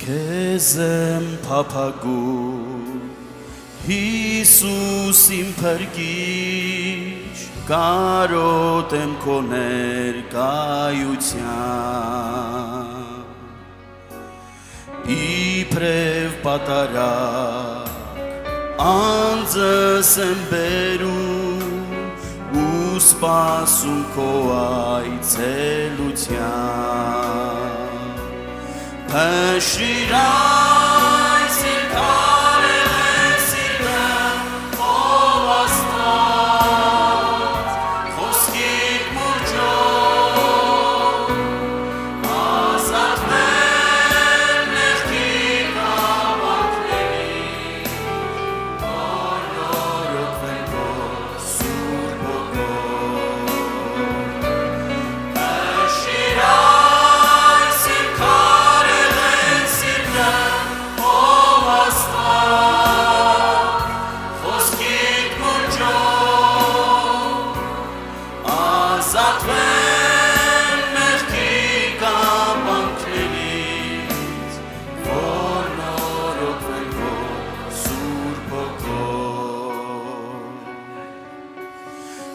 Քեզ եմ փափագում Հիսուս իմ փրկիչ կարոտ եմ քո ներկայության Իբրև պատարակ անձս եմ բերում ու սպասում քո այցելության श्रीरा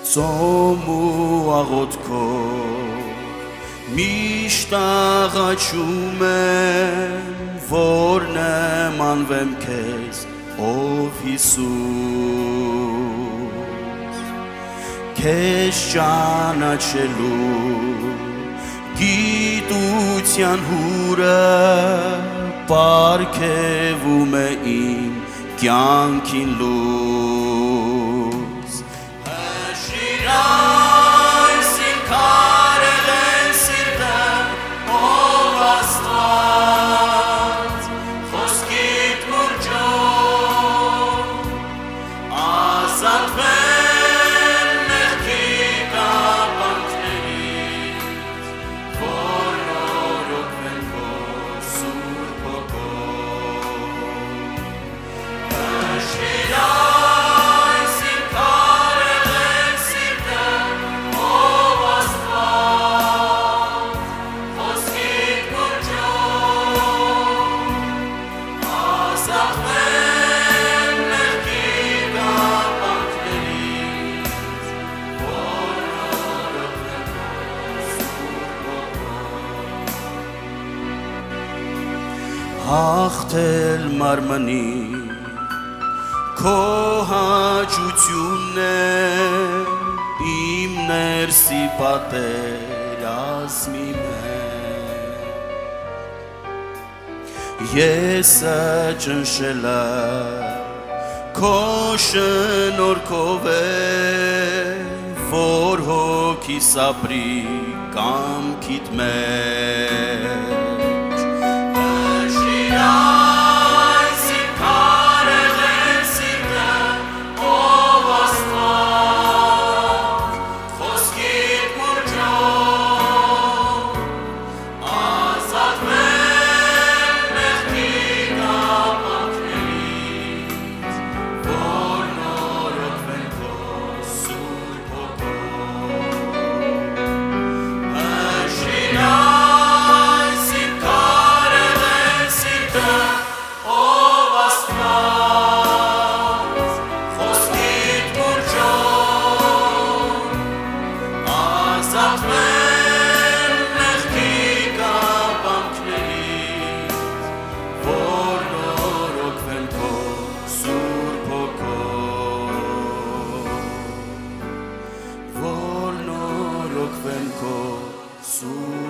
Ծոմ ու աղոթքով միշտ աղաչում եմ, որ նմանվեմ քեզ, ով Հիսուս քեզ ճանաչելու գիտության հուրը պարգևում է իմ կյանքին լույս Santa Հաղթել մարմնի քո հաճությունն է իմ ներսի պատերազմի մեջ ես ճնշել քո շնորհքով է որ հոգի սապրի կամքիդ մեջ soul.